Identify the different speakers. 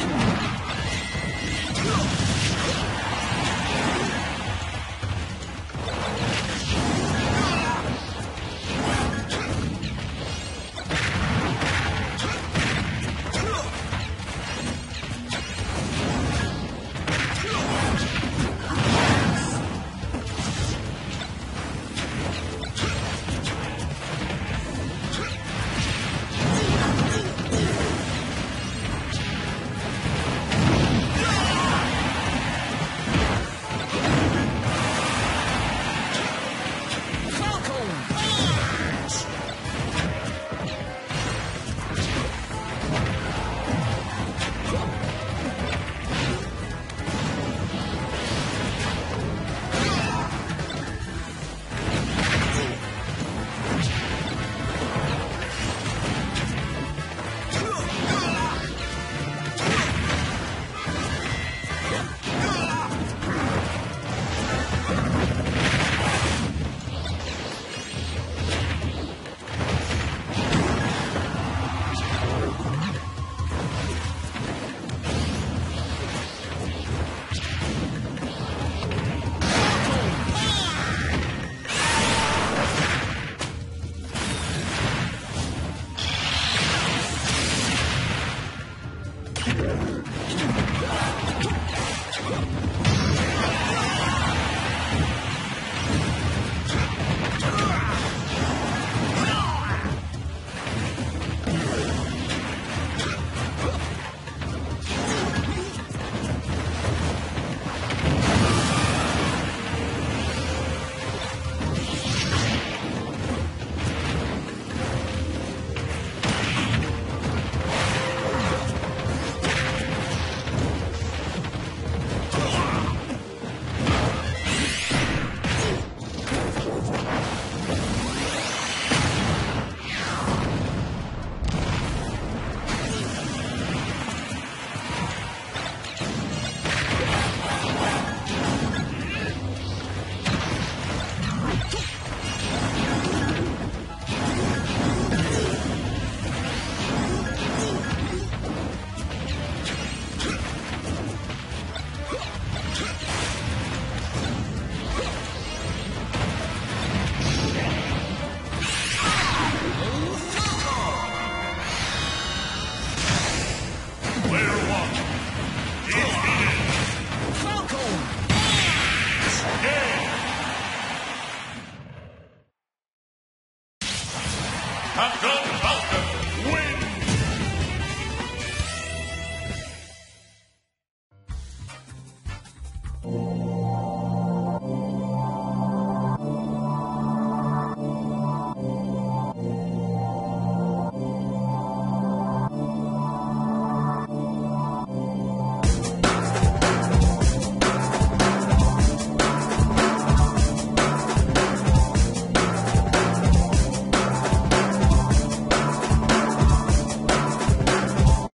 Speaker 1: Thank you. 来た
Speaker 2: I'm Captain Falcon.